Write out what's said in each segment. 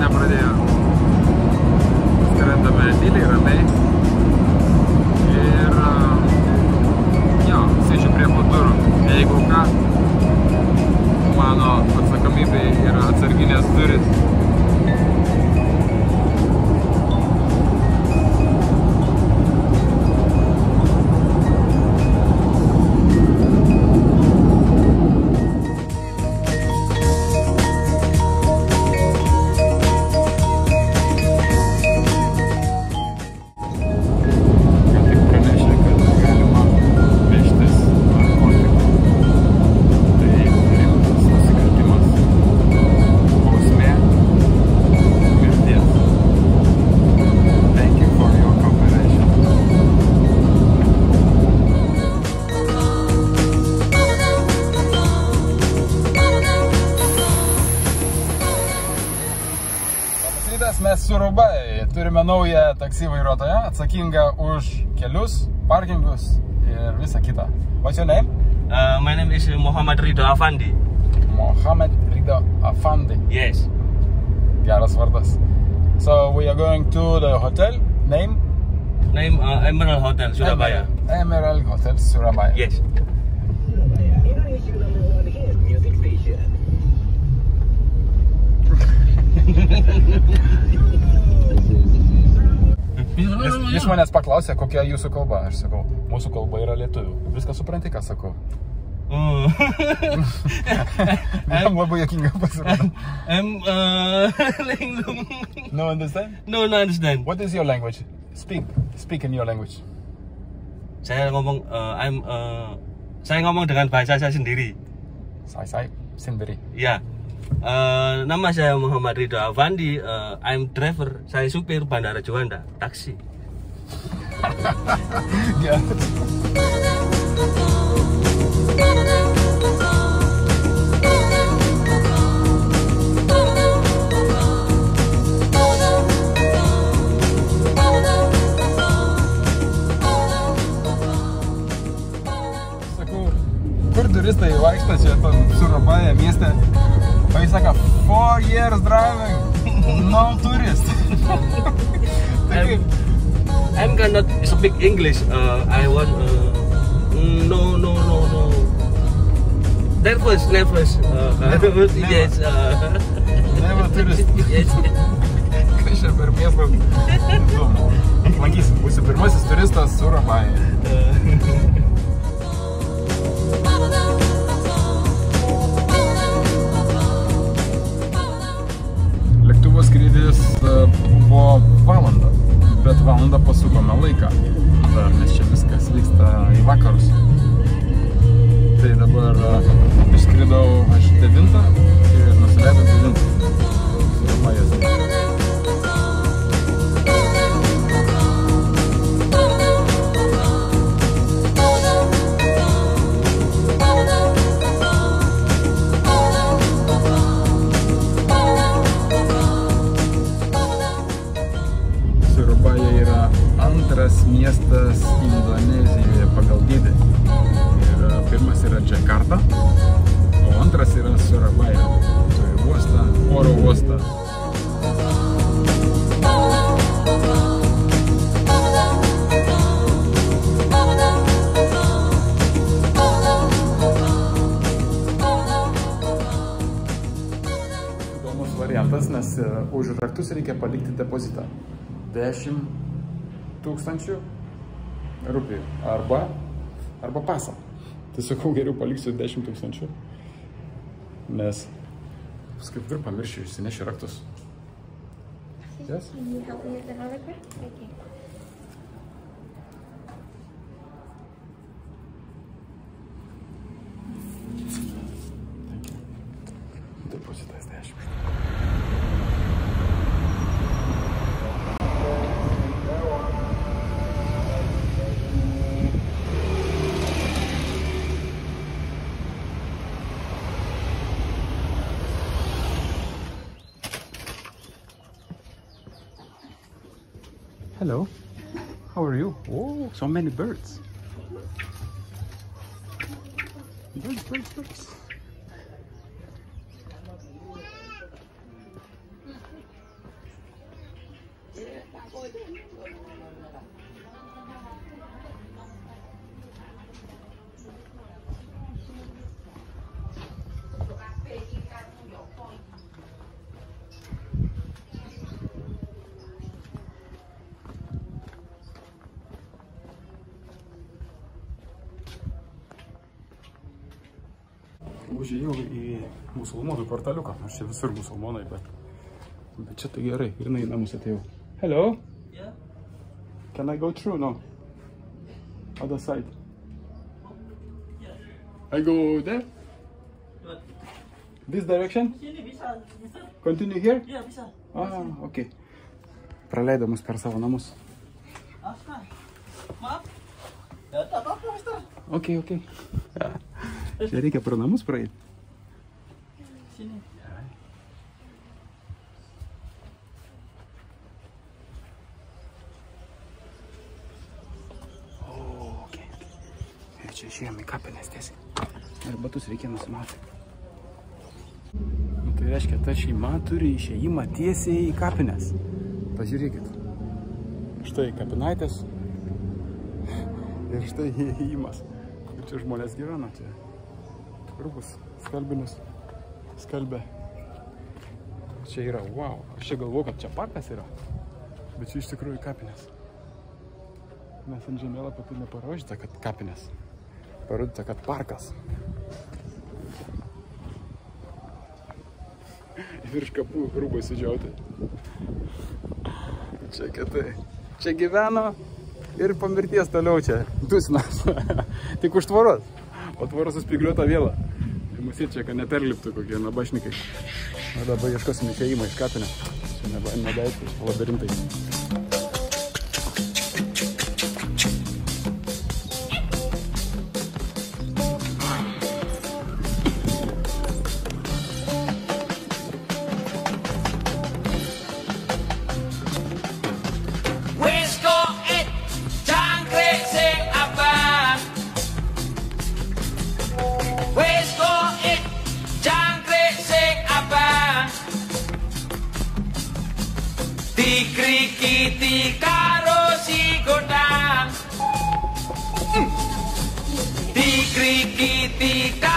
nepradėjo. Skrendame tyliai, ramiai. Ir a, jo, sėdžiu prie durų. Jeigu ką, mano atsakomybė yra atsarginės duris. Turime naują taksi vairuotoją, atsakingą už kelius, parkingus ir visą kitą. What's your name? Uh, my name is Muhammad Ridho Afandi. Mohamed Rido Afandi. Yes. Geras vardas. So we are going to the hotel. Name? Name uh, Emerald Hotel, Surabaya. Emerald Hotel Surabaya. Yes. Manęs paklausė, kokia jūsų kalba. Aš sakau, mūsų kalba yra lietuvių. Viską supranti, ką sakau. Mm. Jam labai jokinga pasirodė. I'm uh, Linglung. No understand? no, no understand. What is your language? Speak. Speak in your language. Saya ngomong, uh, I'm, uh, saya ngomong dengan bahasa saya sendiri. Sai sai sendiri. Ya. Uh, nama saya Muhammad Ridho Afandi. Uh, I'm driver. Saya supir Bandara Juanda, taksi. Turistai vaikšto čia tam Surabaja mieste? O jis sako, four years driving, no tourist. tai kaip, I'm cannot speak English. Uh, I want uh, mm, no no no no. Nervous, nervous. Uh, Never, never. yes. Uh, never tourist. yes. Kas čia per miestas? Įdomu. Lankysim, būsiu pirmasis turistas Surabaja. Lėktuvo Jamaica. Miestas Indonezijoje pagal dydį. Ir e, pirmas yra Džakarta, o antras yra Surabaya. Turi uostą, oro uostą. Įdomus variantas, nes e, už raktus reikia palikti depozitą. 10 tūkstančių rūpijų arba, arba pasą. Tai sakau, geriau paliksiu 10 tūkstančių, nes paskui ir pamiršiu išsinešiu raktus. Yes? Can you help me with an autograph? Thank Hello. How are you? Oh, so many birds. Birds, birds, birds. Užėjau į musulmonų kvartaliuką, nors čia visur musulmonai, bet, bet čia tai gerai, ir į namus atėjau. Hello? Yeah. Can I go through? No. Other side. I go there? What? This direction? Continue here? Ya bisa. Ah, ok. Praleido mus per savo namus. Apa? Maaf. Ya tak apa-apa, Mister. Ok, ok. Čia reikia pro namus praeiti. Sini. O, ok. Ir čia išėjome į kapines tiesiai. Ir batus reikia nusimauti. Nu, tai reiškia, ta šeima turi išėjimą tiesiai į kapines. Pažiūrėkit. Štai kapinaitės. Ir štai įėjimas. Ir čia žmonės gyvena. Čia rūbus, skalbinius. Skalbė. Čia yra, wow. Aš čia galvoju, kad čia parkas yra. Bet čia iš tikrųjų kapinės. Nes ant žemėlapio tai neparašyta, kad kapinės. Parodyta, kad parkas. Virš kapų rūbai sudžiauti. Čia kitai. Čia gyveno ir po mirties toliau čia. Dusinas. Tik už tvoros. O tvoros suspigliuota vėla. Tai mus čia, kad neperliptų kokie nabašnikai. O dabar ieškosim išėjimą iš kapinę. Čia neba, nedaiktai, labirintai. Κικρικητικά Τι Κικρικητικά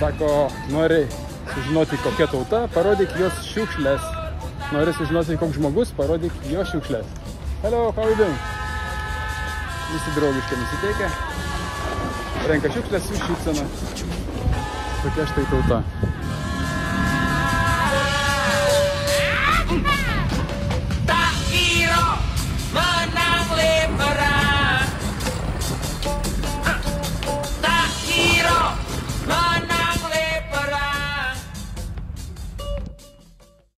Sako, nori sužinoti kokia tauta, parodyk jos šiukšlės. Nori sužinoti koks žmogus, parodyk jo šiukšlės. Hello, how you doing? Visi draugiškai nusiteikę. Renka šiukšlės su šypsena. Tokia štai tauta.